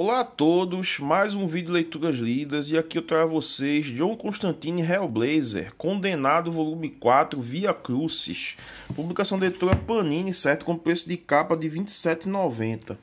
Olá a todos, mais um vídeo de leituras lidas e aqui eu trago a vocês John Constantine Hellblazer, Condenado volume 4 Via Crucis, publicação da editora Panini, certo, com preço de capa de R$ 27,90.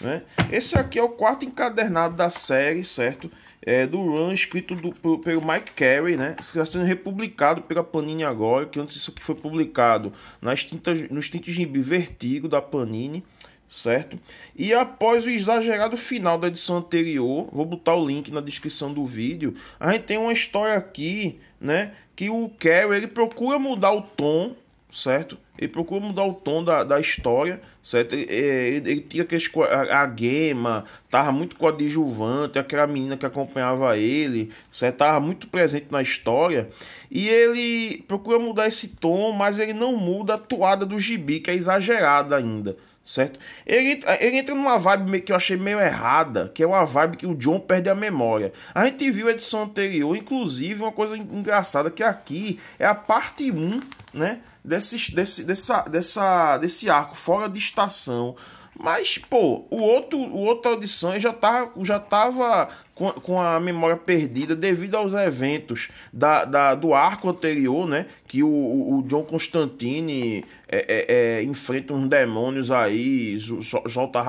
Né? Esse aqui é o quarto encadernado da série, certo, é, do run escrito do, pelo Mike Carey, né, está sendo republicado pela Panini agora, que antes isso aqui foi publicado nas tintas, nos tintes de Vertigo da Panini, certo? E após o exagerado final da edição anterior, vou botar o link na descrição do vídeo, a gente tem uma história aqui, né, que o Carey ele procura mudar o tom, certo? Ele procura mudar o tom da, da história, certo? Ele, ele, ele aqueles, a, a Gema, tava muito coadjuvante, aquela menina que acompanhava ele, certo? Tava muito presente na história. E ele procura mudar esse tom, mas ele não muda a toada do gibi, que é exagerada ainda, certo? Ele, ele entra numa vibe que eu achei meio errada, que é uma vibe que o John perde a memória. A gente viu a edição anterior, inclusive, uma coisa engraçada, que aqui é a parte 1, né? Desse, desse, dessa, dessa, desse arco fora de estação. Mas, pô, o outro, o outra edição já, tá, já tava com, a memória perdida devido aos eventos da, da, do arco anterior, né? Que o, o John Constantine é, é, é, enfrenta uns demônios aí, solta,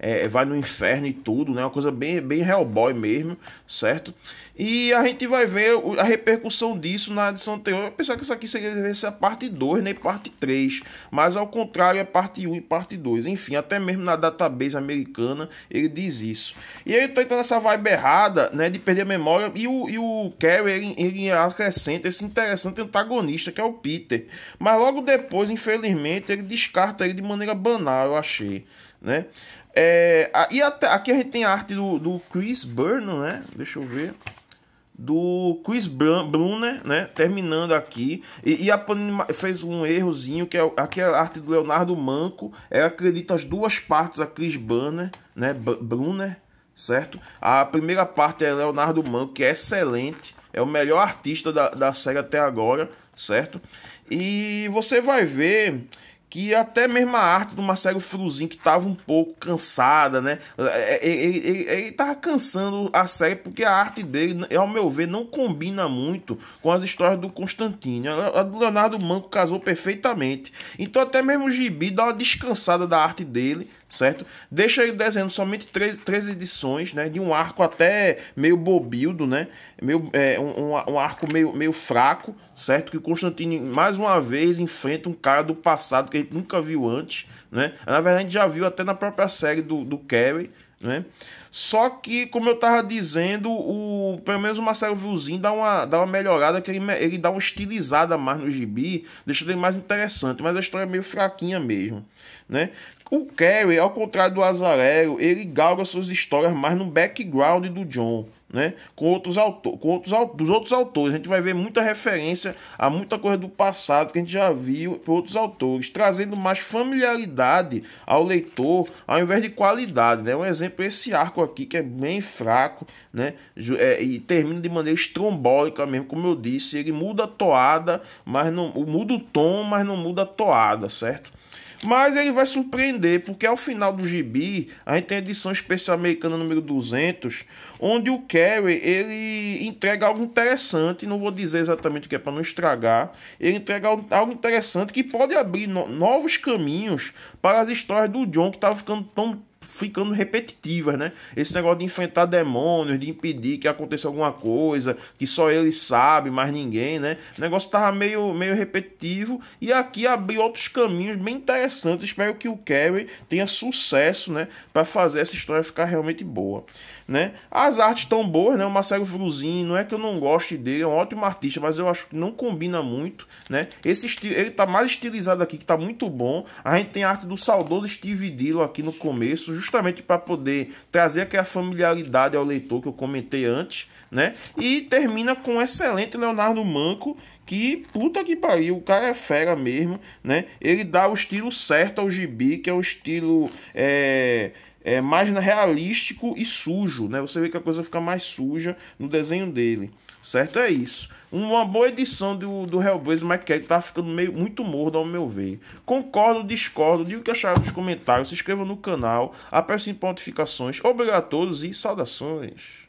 é, vai no inferno e tudo, né? Uma coisa bem, bem Hellboy mesmo, certo? E a gente vai ver a repercussão disso na edição anterior. Eu pensava que isso aqui seria ser a parte 2, nem né? parte 3. Mas ao contrário, é parte 1 e parte 2. Enfim, até mesmo na database americana ele diz isso. E ele tá entrando nessa vibe errada né, de perder a memória. E o, e o Carrie, ele, ele acrescenta esse interessante antagonista, que é o Peter. Mas logo depois, infelizmente, ele descarta ele de maneira banal, eu achei. Né? É, e até, aqui a gente tem a arte do, do Chris Byrne, né? Deixa eu ver do Chris Brunner, né? Terminando aqui. E, e, a Panini fez um errozinho, que é aqui é a arte do Leonardo Manco. Ela acredita as duas partes a Chris Brunner, né? Brunner, certo? A primeira parte é Leonardo Manco, que é excelente, é o melhor artista da, da série até agora, certo? E você vai ver que até mesmo a arte do Marcelo Fruzin, que estava um pouco cansada, né? É, é, ele, ele, ele tava cansando a série porque a arte dele, ao meu ver, não combina muito com as histórias do Constantino. A do Leonardo Manco casou perfeitamente. Então até mesmo o Gibi dá uma descansada da arte dele, certo? Deixa ele desenhando somente três, três edições, né? De um arco até meio bobildo, né? Meio, é, um, um arco meio, meio fraco, certo? Que Constantino, mais uma vez, enfrenta um cara do passado que a gente nunca viu antes, né? Na verdade, a gente já viu até na própria série do, do Carrie, né? Só que, como eu tava dizendo, o, pelo menos o Marcelo Vilzinho dá uma, dá uma melhorada, que ele, ele dá uma estilizada mais no gibi, deixa ele mais interessante, mas a história é meio fraquinha mesmo, né? O Carrie, ao contrário do Azarelo, ele galga suas histórias mais no background do John, né? Com outros autores, com outros dos outros autores, a gente vai ver muita referência a muita coisa do passado que a gente já viu por outros autores, trazendo mais familiaridade ao leitor, ao invés de qualidade, né? Um exemplo esse arco aqui que é bem fraco, né? É, e termina de maneira estrombólica mesmo, como eu disse, ele muda a toada, mas não muda o tom, mas não muda a toada, certo? Mas ele vai surpreender, porque ao final do gibi, a gente tem a edição especial americana número 200, onde o Carey, ele entrega algo interessante, não vou dizer exatamente o que é para não estragar, ele entrega algo interessante que pode abrir novos caminhos para as histórias do John, que estava ficando tão ficando repetitivas, né? Esse negócio de enfrentar demônios, de impedir que aconteça alguma coisa, que só ele sabe, mas ninguém, né? O negócio tava meio, meio repetitivo e aqui abriu outros caminhos bem interessantes. Espero que o Carey tenha sucesso, né? Para fazer essa história ficar realmente boa, né? As artes estão boas, né? O Marcelo Fruzinho, não é que eu não goste dele, é um ótimo artista, mas eu acho que não combina muito, né? Esse estilo, ele tá mais estilizado aqui, que tá muito bom. A gente tem a arte do saudoso Steve Dillon aqui no começo, justamente para poder trazer aquela familiaridade ao leitor que eu comentei antes, né? E termina com um excelente Leonardo Manco, que puta que pariu, o cara é fera mesmo, né? Ele dá o estilo certo ao gibi, que é o estilo é, é mais realístico e sujo, né? Você vê que a coisa fica mais suja no desenho dele Certo? É isso. Uma boa edição do, do Hellblazer, que tá ficando meio, muito morno ao meu ver. Concordo, discordo, diga o que acharam nos comentários, se inscreva no canal, aperte em notificações. Obrigado a todos e saudações.